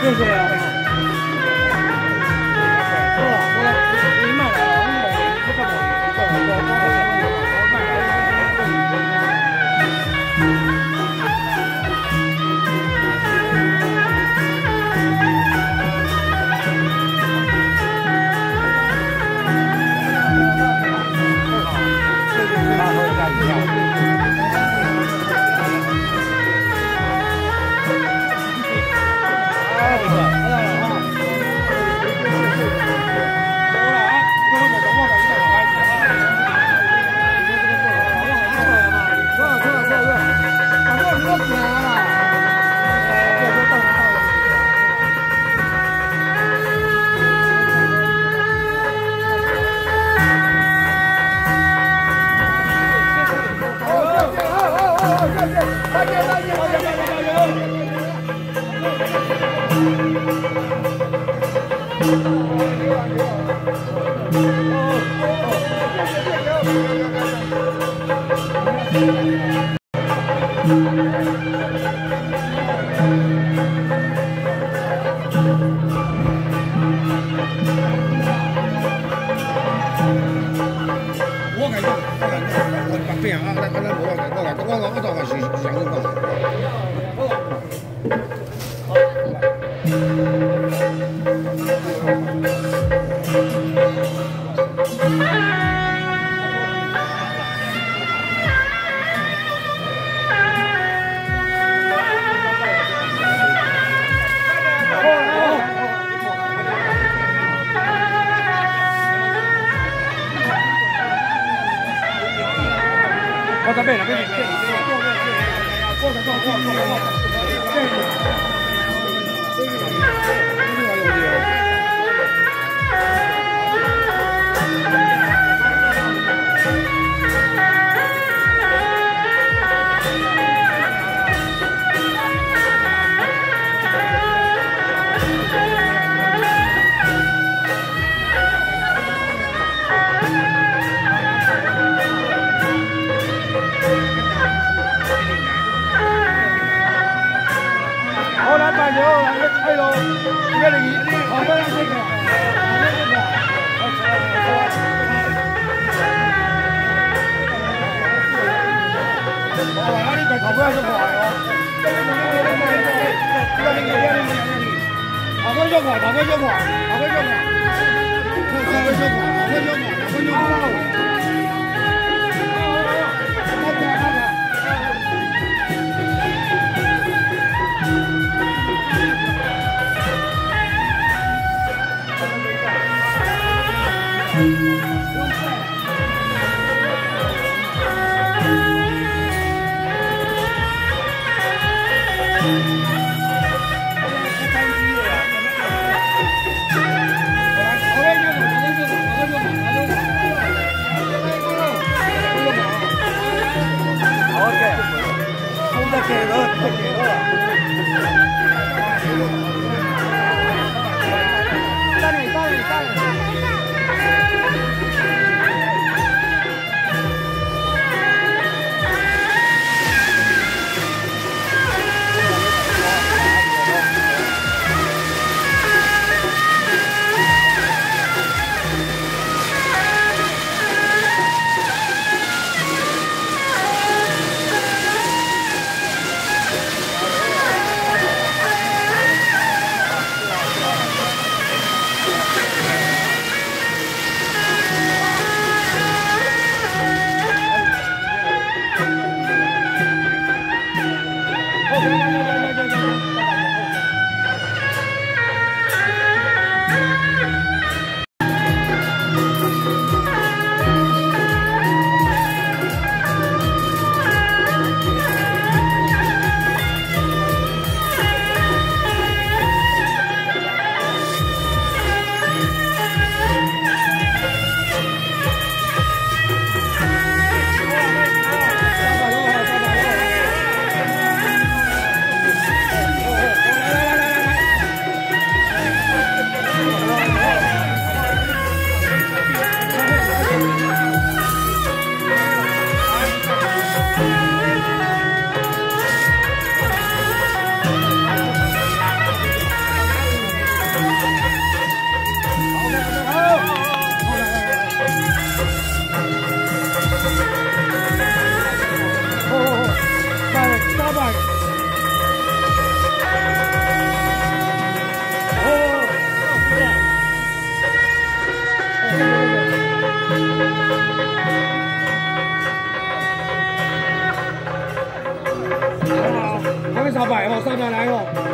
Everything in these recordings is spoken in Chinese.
谢谢。Thank you. 对了，对了，对了，坐，坐，坐，坐，坐，坐，坐，坐。来了，来了，来了，来了，来了，来了，来了。大哥小款，大来小款，大哥来款，大哥小款，大哥小款，大哥，Thank you. 大家来了。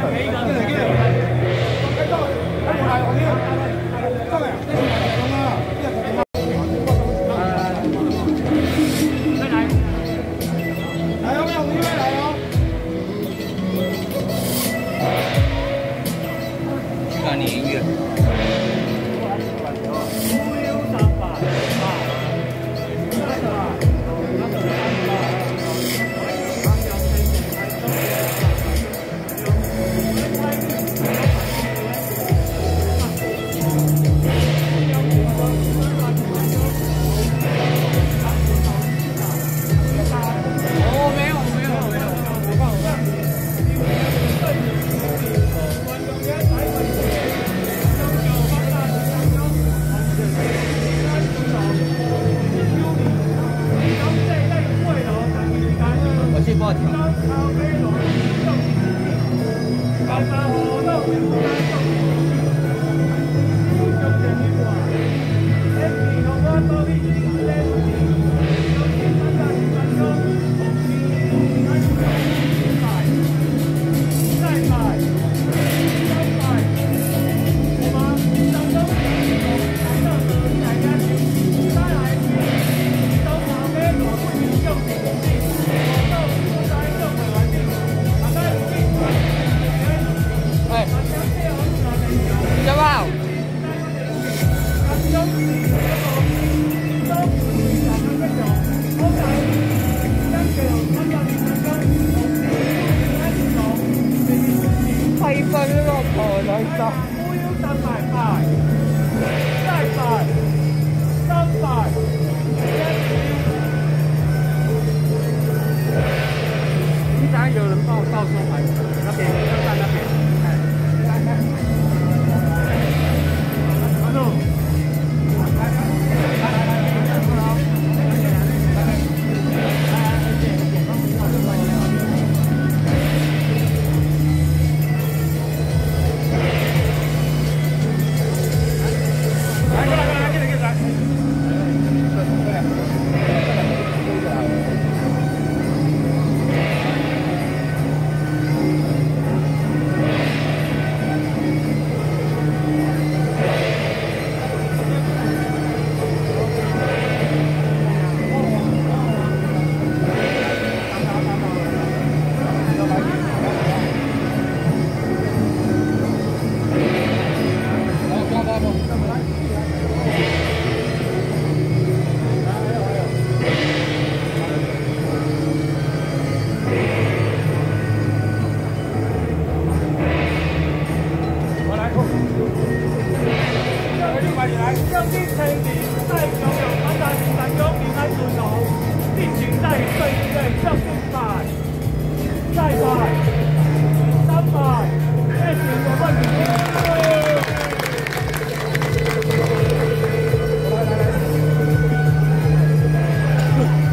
哎，到到时候还，那边。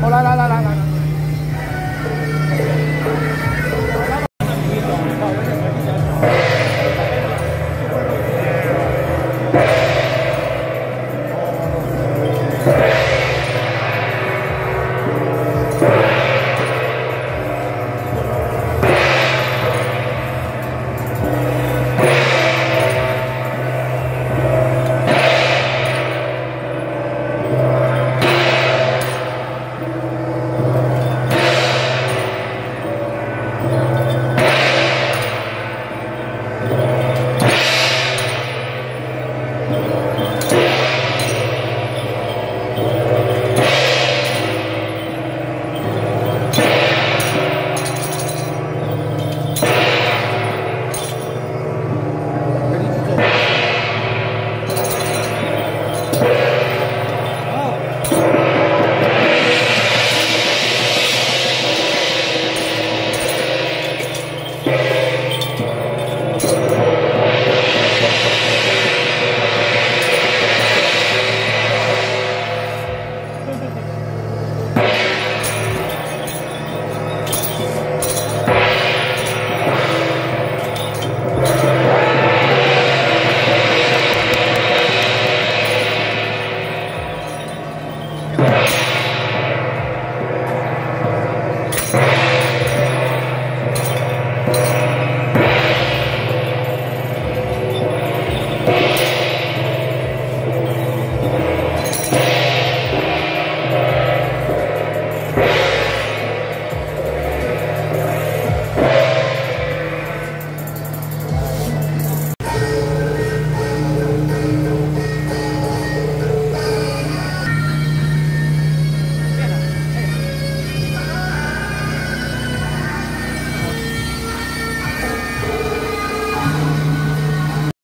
我来来来来来来。